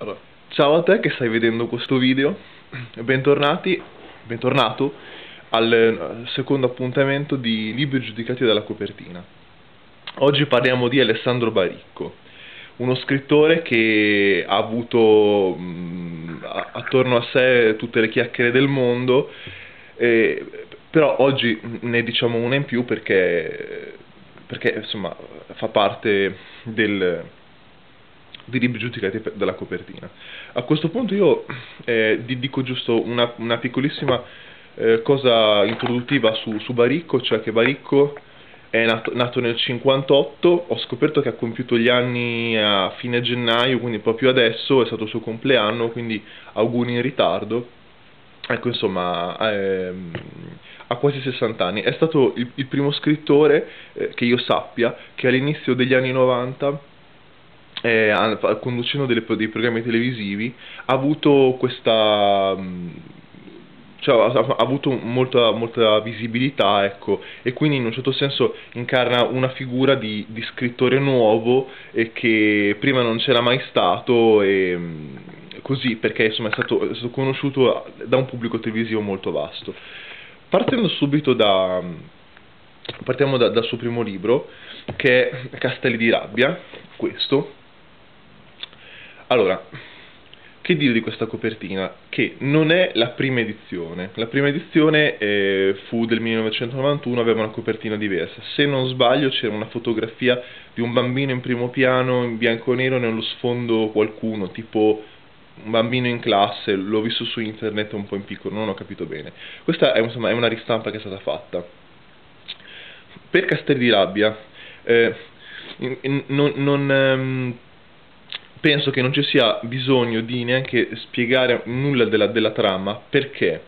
Allora, ciao a te che stai vedendo questo video, bentornati, bentornato al eh, secondo appuntamento di Libri giudicati dalla copertina. Oggi parliamo di Alessandro Baricco, uno scrittore che ha avuto mh, mm, attorno a sé tutte le chiacchiere del mondo, eh, però oggi ne diciamo una in più perché, perché insomma, fa parte del di libri giudicati dalla copertina. A questo punto io eh, dico giusto una, una piccolissima eh, cosa introduttiva su, su, Baricco, cioè che Baricco è nato, nato, nel 58, ho scoperto che ha compiuto gli anni a fine gennaio, quindi proprio adesso è stato il suo compleanno, quindi auguri in ritardo. Ecco, insomma, ehm, ha quasi 60 anni. È stato il, il primo scrittore eh, che io sappia che all'inizio degli anni 90 eh, conducendo delle, dei programmi televisivi, ha avuto questa... Mm, cioè, ha, avuto molta, molta visibilità, ecco, e quindi in un certo senso incarna una figura di, di scrittore nuovo e che prima non c'era mai stato e mm, così, perché insomma è stato, è stato conosciuto da un pubblico televisivo molto vasto. Partendo subito da, partiamo da, dal suo primo libro, che è Castelli di rabbia, questo, allora, che dire di questa copertina? Che non è la prima edizione. La prima edizione eh, fu del 1991, aveva una copertina diversa. Se non sbaglio c'era una fotografia di un bambino in primo piano in bianco e nero nello sfondo qualcuno, tipo un bambino in classe, l'ho visto su internet un po' in piccolo, non ho capito bene. Questa è, insomma, è una ristampa che è stata fatta. Per Castelli di Rabbia, eh, non... non ehm, penso che non ci sia bisogno di neanche spiegare nulla della, della trama, perché?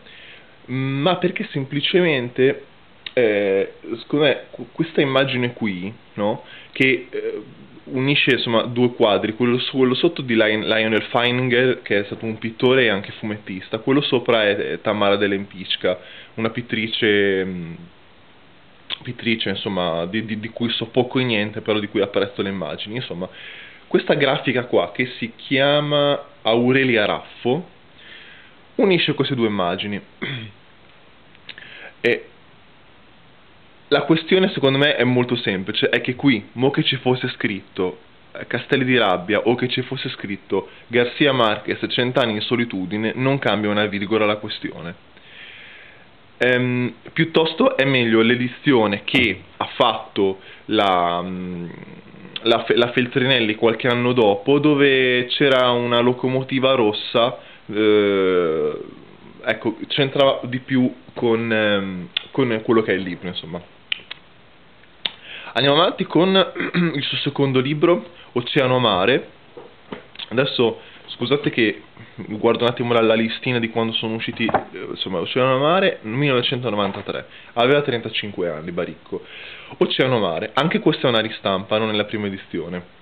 Ma perché semplicemente, eh, secondo me, questa immagine qui, no? che eh, unisce insomma, due quadri, quello, quello sotto di Lionel Feininger, che è stato un pittore e anche fumettista, quello sopra è, è Tamara Dell'Empicca, una pittrice... Mh, pittrice insomma di, di, di, cui so poco e niente però di cui apprezzo le immagini insomma questa grafica qua, che si chiama Aurelia Raffo, unisce queste due immagini. E la questione secondo me è molto semplice, è che qui, mo che ci fosse scritto eh, Castelli di Rabbia o che ci fosse scritto Garcia Marquez Cent'anni in solitudine, non cambia una virgola la questione. Ehm, piuttosto è meglio l'edizione che ha fatto la, mm, la, la Feltrinelli qualche anno dopo dove c'era una locomotiva rossa eh, ecco c'entrava di più con, ehm, con quello che è il libro insomma. Andiamo avanti con il suo secondo libro Oceano Mare. Adesso scusate che guardo un attimo la, la, listina di quando sono usciti, eh, insomma, Oceano Mare 1993, aveva 35 anni, Baricco. Oceano Mare, anche questa è una ristampa, non è la prima edizione.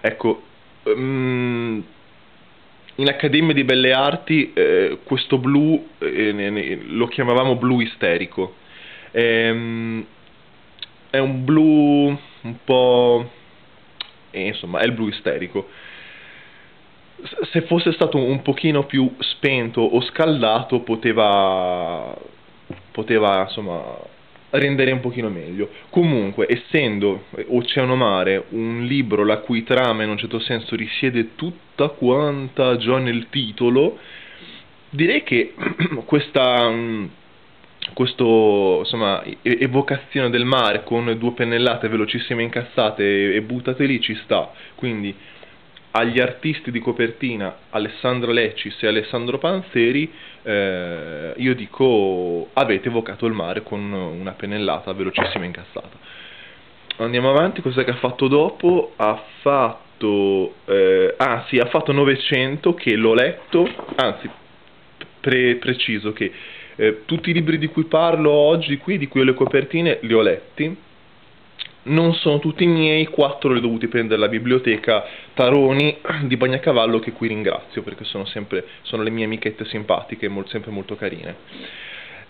Ecco, um, in Accademia di Belle Arti eh, questo blu eh, lo chiamavamo blu isterico. Ehm, è un blu un po'... Eh, insomma, è il blu isterico se fosse stato un pochino più spento o scaldato poteva, poteva insomma rendere un pochino meglio. Comunque, essendo Oceano Mare un libro la cui trama in un certo senso risiede tutta quanta già nel titolo, direi che questa questo, insomma, evocazione del mare con due pennellate velocissime incazzate e, e buttate lì ci sta. Quindi agli artisti di copertina Alessandro Leccis e Alessandro Panzeri eh, io dico avete evocato il mare con una pennellata velocissima incazzata andiamo avanti, cos'è che ha fatto dopo? ha fatto eh, ah sì, ha fatto 900 che l'ho letto anzi pre preciso che eh, tutti i libri di cui parlo oggi qui, di cui ho le copertine li ho letti non sono tutti miei, quattro li ho dovuti prendere alla biblioteca Taroni di Bagnacavallo che qui ringrazio perché sono sempre sono le mie amichette simpatiche, molto, sempre molto carine.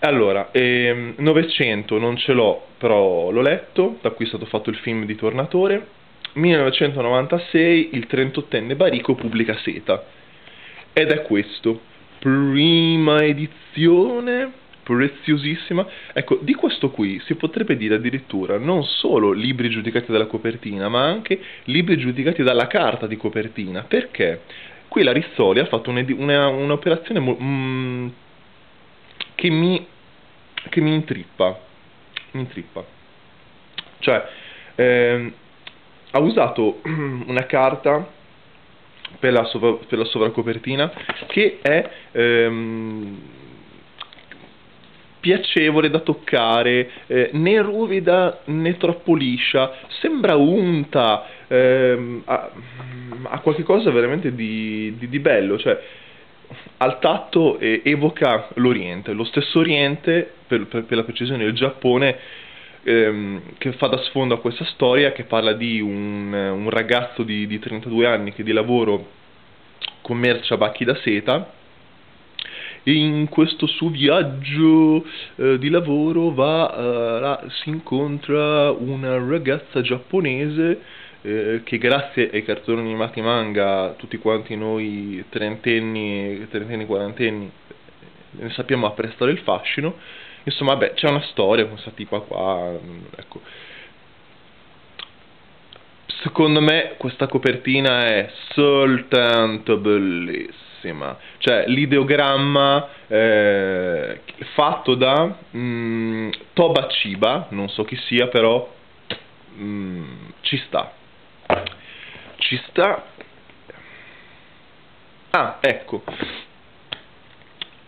Allora, ehm, 900 non ce l'ho, però l'ho letto, da cui è stato fatto il film di Tornatore. 1996 il 38enne Barico pubblica Seta ed è questo, prima edizione, preziosissima. Ecco, di questo qui si potrebbe dire addirittura non solo libri giudicati dalla copertina, ma anche libri giudicati dalla carta di copertina. Perché? Qui la Rizzoli ha fatto un'operazione mm, che, mi, che mi intrippa. Mi intrippa. Cioè, ehm, ha usato una carta per la, sovra, per la sovracopertina che è ehm, piacevole da toccare, eh, né ruvida né troppo liscia, sembra unta, ehm, ha, ha qualche cosa veramente di, di, di bello, cioè al tatto eh, evoca l'Oriente, lo stesso Oriente, per, per, per la precisione il Giappone, ehm, che fa da sfondo a questa storia che parla di un, un ragazzo di, di, 32 anni che di lavoro commercia bacchi da seta in questo suo viaggio eh, di lavoro va, eh, si incontra una ragazza giapponese eh, che grazie ai cartoni animati manga tutti quanti noi trentenni, trentenni quarantenni ne sappiamo apprezzare il fascino Insomma, beh, c'è una storia con questa tipa qua, ecco. Secondo me questa copertina è soltanto bellissima. Cioè, l'ideogramma eh, fatto da mm, Toba Chiba, non so chi sia, però mm, ci sta. Ci sta. Ah, ecco.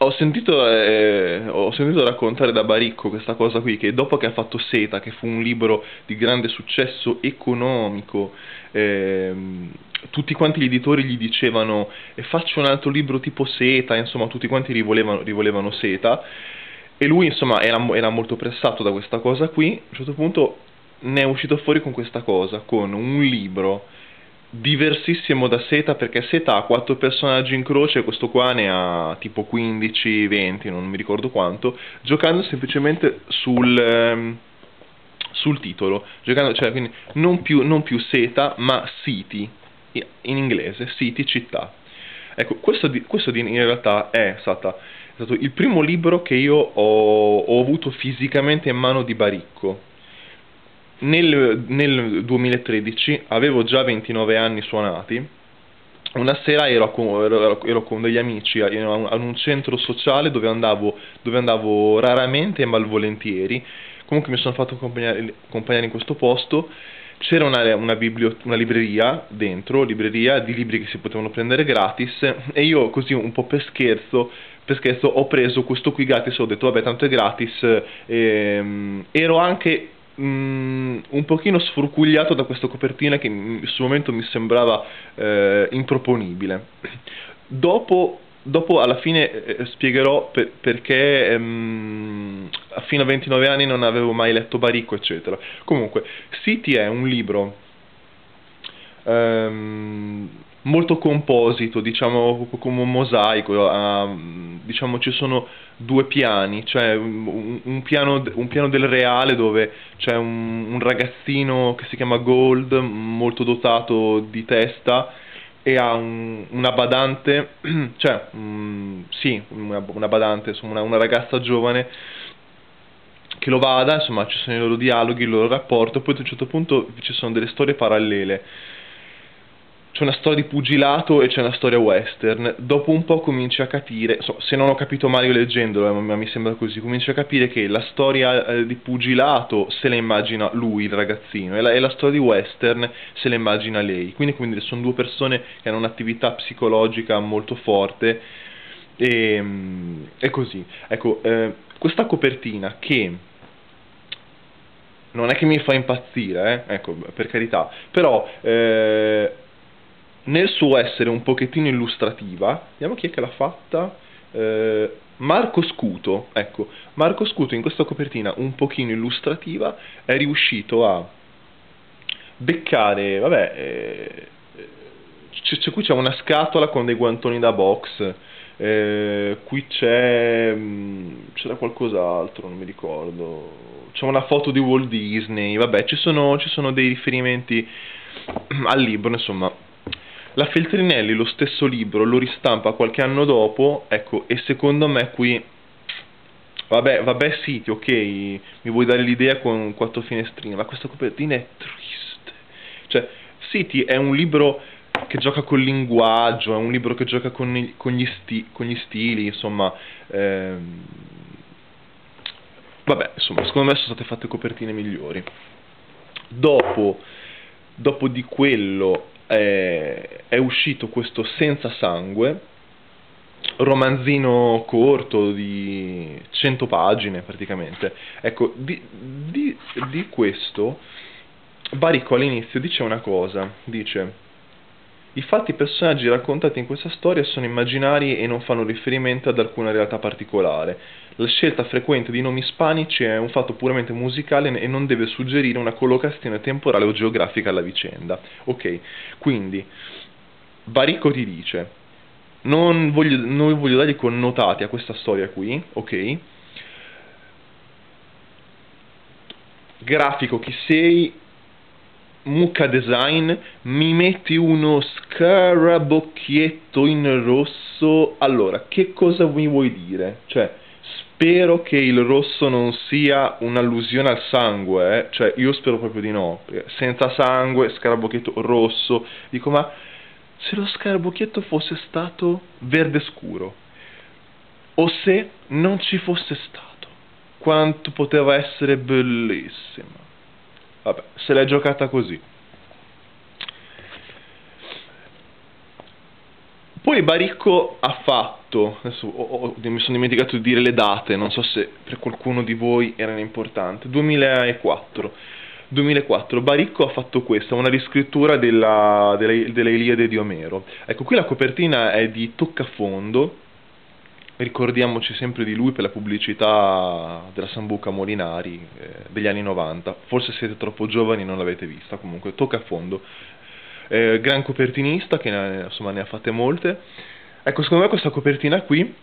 Ho sentito, eh, ho sentito, raccontare da Baricco questa cosa qui, che dopo che ha fatto Seta, che fu un libro di grande successo economico, ehm, tutti quanti gli editori gli dicevano faccio un altro libro tipo Seta, insomma tutti quanti rivolevano, rivolevano Seta, e lui insomma era, era molto pressato da questa cosa qui, a un certo punto ne è uscito fuori con questa cosa, con un libro diversissimo da Seta perché Seta ha quattro personaggi in croce questo qua ne ha tipo 15, 20, non mi ricordo quanto, giocando semplicemente sul, ehm, sul titolo, giocando, cioè quindi non più, non più Seta ma City, in inglese, City, città. Ecco, questo, questo in realtà è, stata, è stato il primo libro che io ho, ho avuto fisicamente in mano di Baricco nel, nel 2013 avevo già 29 anni suonati una sera ero con, ero, ero con, degli amici ad un centro sociale dove andavo, dove andavo, raramente e malvolentieri. Comunque mi sono fatto accompagnare, accompagnare in questo posto. C'era una, una, una, libreria dentro, libreria di libri che si potevano prendere gratis e io così un po' per scherzo, per scherzo ho preso questo qui gratis ho detto vabbè tanto è gratis. Ehm, ero anche Mm, un pochino sfrucugliato da questa copertina che in questo momento mi sembrava eh, improponibile. Dopo, dopo alla fine eh, spiegherò per, perché ehm, fino a 29 anni non avevo mai letto Baricco, eccetera. Comunque, City è un libro ehm, molto composito, diciamo come un mosaico, uh, diciamo ci sono due piani, cioè un, un, piano, un piano, del reale dove c'è un, un, ragazzino che si chiama Gold, molto dotato di testa e ha una badante, cioè sì, una, una badante, insomma una, ragazza giovane che lo vada, insomma ci sono i loro dialoghi, il loro rapporto, poi ad un certo punto ci sono delle storie parallele c'è una storia di pugilato e c'è una storia western. Dopo un po' cominci a capire, so, se non ho capito male io leggendolo, ma mi sembra così, cominci a capire che la storia eh, di pugilato se la immagina lui, il ragazzino, e la, e la, storia di western se la immagina lei. Quindi, quindi sono due persone che hanno un'attività psicologica molto forte e, e così. Ecco, eh, questa copertina che non è che mi fa impazzire, eh? ecco, per carità, però... Nel suo essere un pochettino illustrativa, vediamo chi è che l'ha fatta, eh, Marco Scuto, ecco, Marco Scuto in questa copertina un pochino illustrativa è riuscito a beccare, vabbè, eh, c'è, qui c'è una scatola con dei guantoni da box, eh, qui c'è, mm, c'era qualcos'altro, non mi ricordo, c'è una foto di Walt Disney, vabbè, ci sono, ci sono dei riferimenti al libro, insomma, la Feltrinelli lo stesso libro lo ristampa qualche anno dopo, ecco, e secondo me qui Vabbè, vabbè sì, ok, mi vuoi dare l'idea con quattro finestrine, ma questa copertina è triste. Cioè, City è un libro che gioca col linguaggio, è un libro che gioca con, con, gli, sti, con gli, stili, insomma... Ehm... Vabbè, insomma, secondo me sono state fatte copertine migliori. Dopo, dopo di quello eh, è uscito questo Senza Sangue, romanzino corto di 100 pagine praticamente. Ecco, di, di, di questo Barico all'inizio dice una cosa, dice i fatti e i personaggi raccontati in questa storia sono immaginari e non fanno riferimento ad alcuna realtà particolare. La scelta frequente di nomi ispanici è un fatto puramente musicale e non deve suggerire una collocazione temporale o geografica alla vicenda. Ok, quindi Barico ti dice non voglio, non voglio dargli connotati a questa storia qui, ok? Grafico chi sei, mucca design, mi metti uno scarabocchietto in rosso, allora, che cosa mi vuoi dire? Cioè, spero che il rosso non sia un'allusione al sangue, eh? cioè, io spero proprio di no, senza sangue, scarabocchietto rosso, dico ma se lo scarabocchietto fosse stato verde scuro o se non ci fosse stato. Quanto poteva essere bellissimo. Vabbè, se l'è giocata così. Poi Baricco ha fatto, adesso oh, oh, mi sono dimenticato di dire le date, non so se per qualcuno di voi erano importanti, 2004 2004 Baricco ha fatto questa, una riscrittura della, della, della Iliade di Omero. Ecco, qui la copertina è di Toccafondo, ricordiamoci sempre di lui per la pubblicità della Sambuca Molinari eh, degli anni 90. Forse siete troppo giovani e non l'avete vista, comunque Toccafondo. Eh, gran copertinista che ne, insomma, ne ha fatte molte. Ecco, secondo me questa copertina qui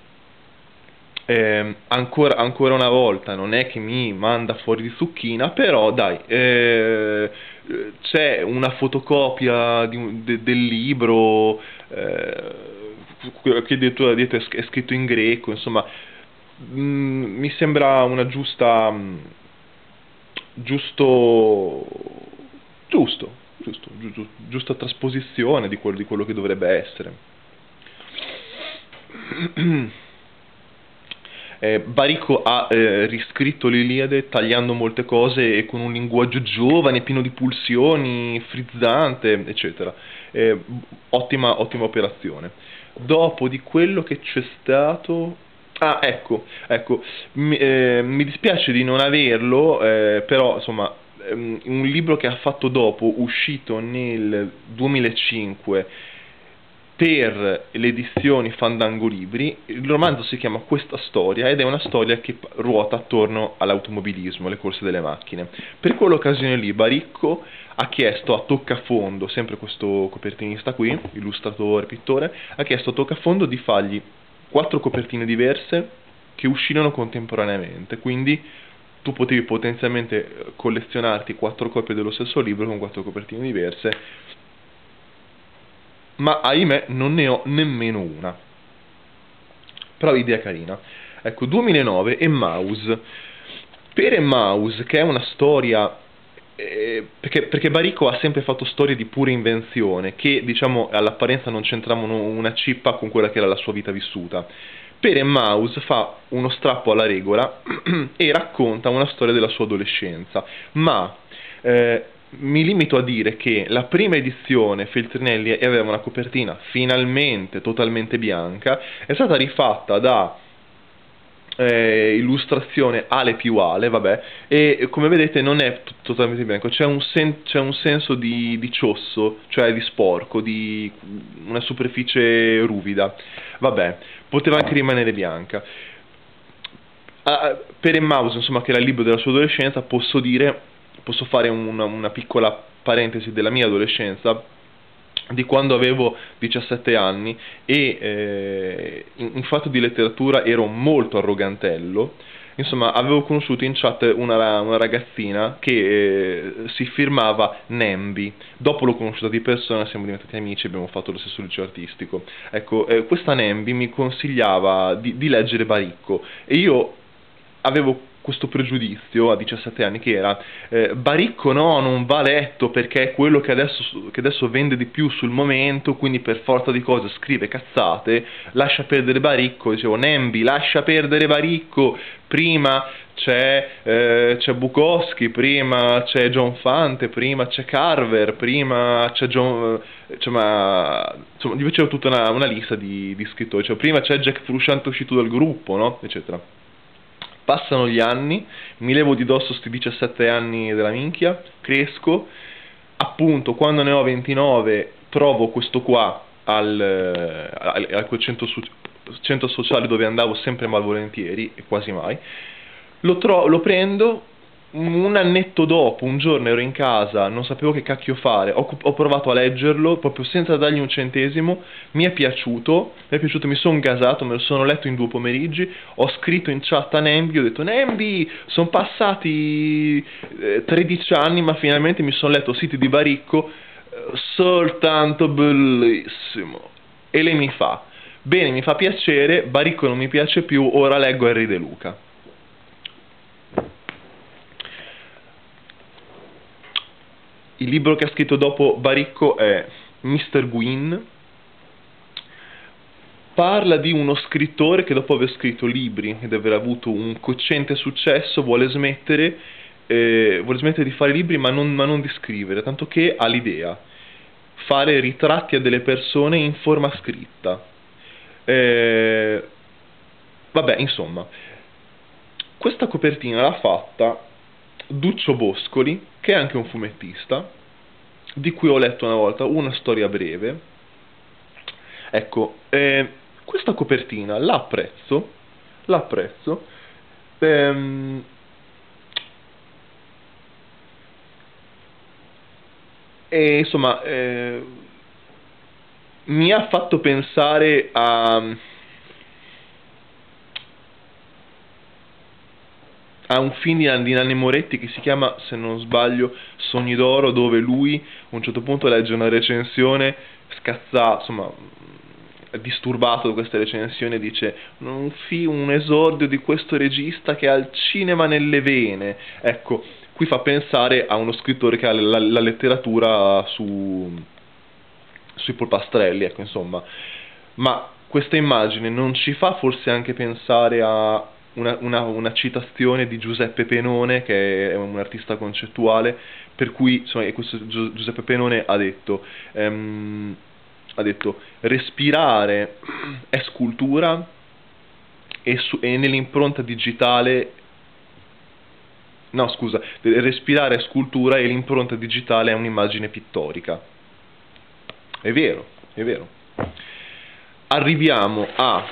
eh, ancora, ancora, una volta non è che mi manda fuori di zucchina, però dai, eh, c'è una fotocopia di, de, del libro eh, che addirittura dietro è scritto in greco, insomma, mh, mm, mi sembra una giusta, mm, giusto, giusto, giusto, giusto, giusta trasposizione di quello, di quello che dovrebbe essere. Eh, Barico ha eh, riscritto l'Iliade tagliando molte cose e con un linguaggio giovane, pieno di pulsioni, frizzante, eccetera. Eh, ottima, ottima operazione. Dopo di quello che c'è stato... Ah, ecco, ecco, mi, eh, mi dispiace di non averlo, eh, però insomma ehm, un libro che ha fatto dopo, uscito nel 2005, per le edizioni Fandango Libri, il romanzo si chiama Questa storia ed è una storia che ruota attorno all'automobilismo, alle corse delle macchine. Per quell'occasione lì Baricco ha chiesto a Toccafondo, sempre questo copertinista qui, illustratore, pittore, ha chiesto a Toccafondo di fargli quattro copertine diverse che uscirono contemporaneamente, quindi tu potevi potenzialmente collezionarti quattro copie dello stesso libro con quattro copertine diverse ma ahimè non ne ho nemmeno una. Però l'idea è carina. Ecco, 2009 e Mouse. Per Emmaus, che è una storia eh, perché, perché, Barico ha sempre fatto storie di pura invenzione che diciamo all'apparenza non c'entravano una cippa con quella che era la sua vita vissuta. Per Emmaus fa uno strappo alla regola e racconta una storia della sua adolescenza, ma eh, mi limito a dire che la prima edizione Feltrinelli aveva una copertina finalmente totalmente bianca, è stata rifatta da eh, illustrazione Ale più Ale, vabbè, e come vedete non è totalmente bianco, c'è un, sen- un senso di, di, ciosso, cioè di sporco, di una superficie ruvida, vabbè, poteva anche rimanere bianca. Uh, per Emmaus, insomma, che era il libro della sua adolescenza, posso dire posso fare una, una piccola parentesi della mia adolescenza di quando avevo 17 anni e eh, in, in, fatto di letteratura ero molto arrogantello insomma, avevo conosciuto in chat una, una ragazzina che eh, si firmava Nembi. Dopo l'ho conosciuta di persona, siamo diventati amici e abbiamo fatto lo stesso liceo artistico. Ecco, eh, questa Nembi mi consigliava di, di leggere Baricco e io avevo questo pregiudizio a 17 anni che era eh, Baricco no, non va letto perché è quello che adesso, che adesso, vende di più sul momento, quindi per forza di cose scrive cazzate, lascia perdere Baricco, dicevo Nembi, lascia perdere Baricco, prima c'è, eh, c'è Bukowski, prima c'è John Fante, prima c'è Carver, prima c'è John... Cioè, ma, insomma, gli facevo tutta una, una lista di, di scrittori, cioè, prima c'è Jack Frusciante uscito dal gruppo, no? eccetera. Passano gli anni, mi levo di dosso sti 17 anni della minchia, cresco, appunto quando ne ho 29 trovo questo qua al, al, al quel centro, centro sociale dove andavo sempre malvolentieri e quasi mai, lo, lo prendo, un annetto dopo, un giorno ero in casa, non sapevo che cacchio fare, ho, ho, provato a leggerlo proprio senza dargli un centesimo, mi è piaciuto, mi è piaciuto, mi sono gasato, me lo sono letto in due pomeriggi, ho scritto in chat a Nembi, ho detto Nembi, sono passati eh, 13 anni ma finalmente mi sono letto Siti di Baricco, eh, soltanto bellissimo. E lei mi fa, bene, mi fa piacere, Baricco non mi piace più, ora leggo Harry De Luca. Il libro che ha scritto dopo Baricco è Mr. Gwyn. Parla di uno scrittore che dopo aver scritto libri ed aver avuto un cocente successo vuole smettere, eh, vuole smettere di fare libri ma non, ma non di scrivere, tanto che ha l'idea, fare ritratti a delle persone in forma scritta. Eh, vabbè, insomma, questa copertina l'ha fatta Duccio Boscoli, che è anche un fumettista, di cui ho letto una volta una storia breve. Ecco, eh, questa copertina l'apprezzo, l'apprezzo, ehm, e insomma eh, mi ha fatto pensare a ha un film di Nanni Moretti che si chiama, se non sbaglio, Sogni d'Oro, dove lui a un certo punto legge una recensione scazzato, insomma, disturbato da questa recensione, dice un, film, un esordio di questo regista che ha il cinema nelle vene. Ecco, qui fa pensare a uno scrittore che ha la, la letteratura su, sui polpastrelli, ecco, insomma. Ma questa immagine non ci fa forse anche pensare a una, una, una, citazione di Giuseppe Penone, che è un artista concettuale, per cui insomma, Giuseppe Penone ha detto, ehm, ha detto respirare è scultura e, su, e nell'impronta digitale no scusa, respirare è scultura e l'impronta digitale è un'immagine pittorica. È vero, è vero. Arriviamo a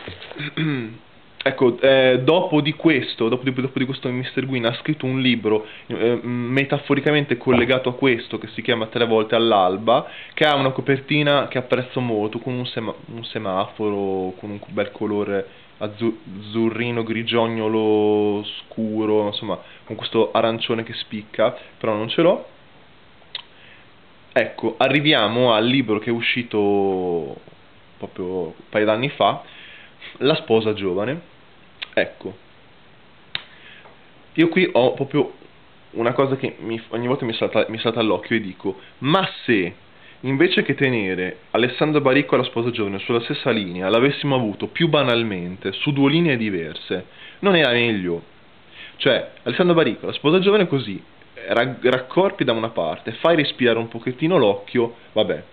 Ecco, eh, dopo di questo, dopo di, dopo di questo Mr. Gwyn ha scritto un libro eh, metaforicamente collegato a questo che si chiama Tre volte all'alba, che ha una copertina che apprezzo molto, con un, sema un semaforo, con un bel colore azzurrino, grigiognolo scuro, insomma, con questo arancione che spicca, però non ce l'ho. Ecco, arriviamo al libro che è uscito proprio un paio d'anni fa, La sposa giovane, Ecco, io qui ho proprio una cosa che mi, ogni volta mi salta, mi salta all'occhio e dico, ma se invece che tenere Alessandro Baricco e la sposa giovane sulla stessa linea l'avessimo avuto più banalmente, su due linee diverse, non era meglio? Cioè, Alessandro Baricco, la sposa giovane così, raccorpi da una parte, fai respirare un pochettino l'occhio, vabbè.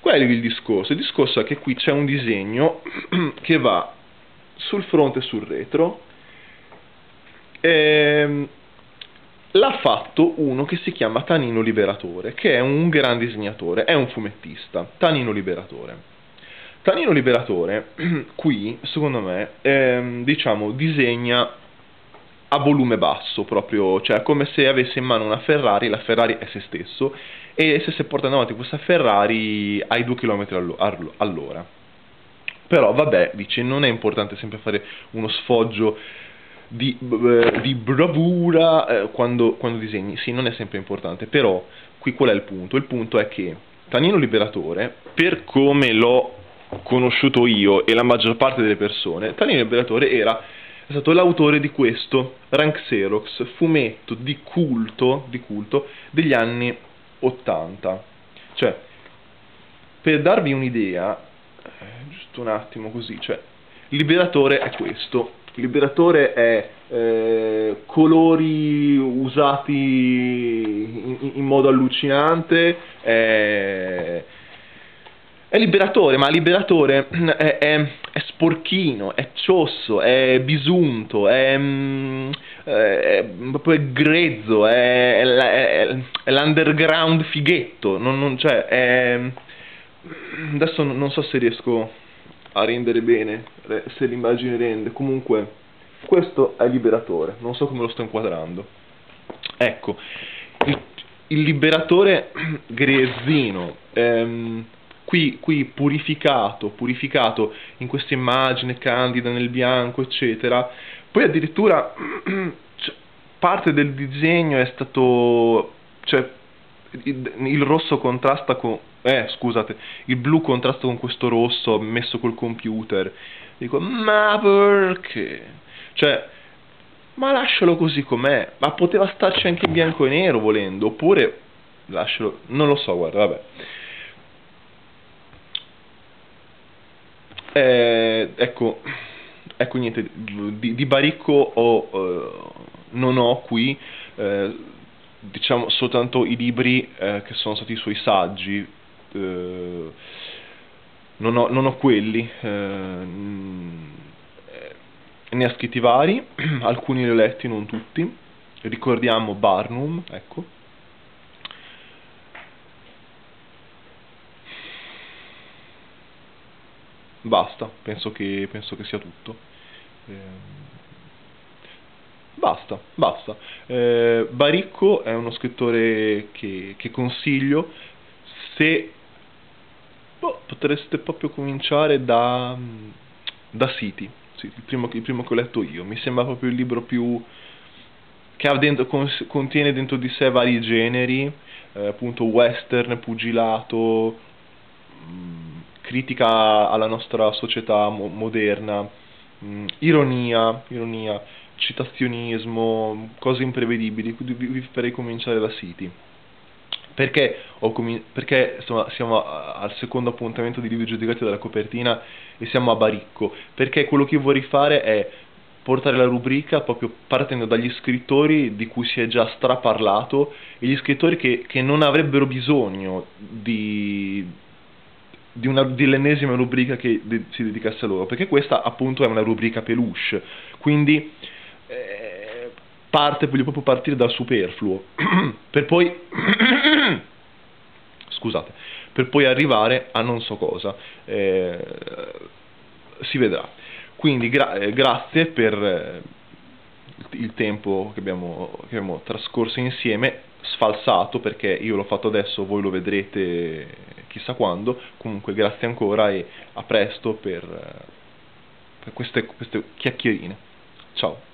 Qual è il discorso? Il discorso è che qui c'è un disegno che va sul fronte e sul retro ehm, l'ha fatto uno che si chiama Tanino Liberatore, che è un gran disegnatore, è un fumettista, Tanino Liberatore. Tanino Liberatore qui, secondo me, ehm, diciamo, disegna a volume basso proprio, cioè come se avesse in mano una Ferrari, la Ferrari è se stesso e se si portando avanti questa Ferrari ai 2 km all'ora. Però vabbè, dice, non è importante sempre fare uno sfoggio di, eh, di bravura eh, quando, quando disegni, sì, non è sempre importante, però qui qual è il punto? Il punto è che Tanino Liberatore, per come l'ho conosciuto io e la maggior parte delle persone, Tanino Liberatore era è stato l'autore di questo Rank Xerox, fumetto di culto, di culto degli anni 80. Cioè, per darvi un'idea, giusto un attimo così, cioè, liberatore è questo, liberatore è eh, colori usati in, in modo allucinante, è, è liberatore, ma liberatore è, è, è, sporchino, è ciosso, è bisunto, è, mm, è grezzo, è, l'underground fighetto, non, non, cioè, adesso non so se riesco a rendere bene, se l'immagine rende, comunque questo è liberatore, non so come lo sto inquadrando. Ecco, il, il liberatore grezzino, ehm, qui, qui purificato, purificato in questa immagine candida nel bianco, eccetera. Poi addirittura cioè, parte del disegno è stato... Cioè, il, il rosso contrasta con... Eh, scusate, il blu contrasta con questo rosso messo col computer. Dico, ma perché? Cioè, ma lascialo così com'è. Ma poteva starci anche in bianco e nero volendo, oppure lascialo, non lo so, guarda, vabbè. Eh, ecco, ecco niente, di, di Baricco ho, eh, non ho qui, eh, diciamo, soltanto i libri eh, che sono stati i suoi saggi, eh, non ho, non ho quelli, eh, ne ha scritti vari, alcuni li ho letti, non tutti. Ricordiamo Barnum, ecco. Basta, penso che, penso che sia tutto. Eh, basta, basta. Eh, Baricco è uno scrittore che, che consiglio se boh, potreste proprio cominciare da, da City. Sì, il, primo, il primo che ho letto io, mi sembra proprio il libro più che dentro, contiene dentro di sé vari generi, eh, appunto western, pugilato, mh, mm, critica alla nostra società mo moderna, mh, mm, ironia, ironia, citazionismo, cose imprevedibili, vi, vi farei cominciare da City. Perché, perché insomma, siamo al secondo appuntamento di libri giudicati dalla copertina e siamo a Baricco? Perché quello che vorrei fare è portare la rubrica proprio partendo dagli scrittori di cui si è già straparlato e gli scrittori che, che non avrebbero bisogno di, di, una, dell'ennesima rubrica che de, si dedicasse a loro, perché questa appunto è una rubrica peluche, quindi eh, parte, voglio proprio partire dal superfluo, per poi scusate, per poi arrivare a non so cosa. Eh, si vedrà. Quindi gra eh, grazie per eh, il tempo che abbiamo, che abbiamo trascorso insieme, sfalsato perché io l'ho fatto adesso, voi lo vedrete chissà quando, comunque grazie ancora e a presto per, per queste, queste chiacchierine. Ciao.